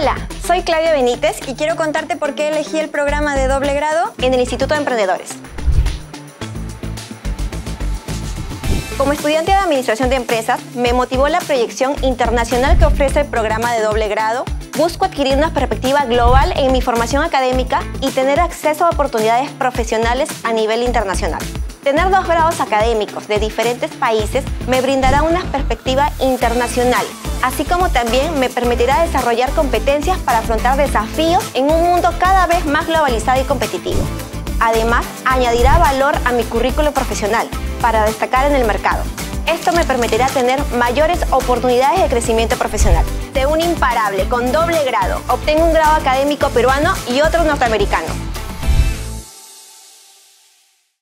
Hola, soy Claudia Benítez y quiero contarte por qué elegí el programa de doble grado en el Instituto de Emprendedores. Como estudiante de Administración de Empresas, me motivó la proyección internacional que ofrece el programa de doble grado. Busco adquirir una perspectiva global en mi formación académica y tener acceso a oportunidades profesionales a nivel internacional. Tener dos grados académicos de diferentes países me brindará una perspectiva internacional, así como también me permitirá desarrollar competencias para afrontar desafíos en un mundo cada vez más globalizado y competitivo. Además, añadirá valor a mi currículo profesional para destacar en el mercado. Esto me permitirá tener mayores oportunidades de crecimiento profesional. De un imparable con doble grado, obtengo un grado académico peruano y otro norteamericano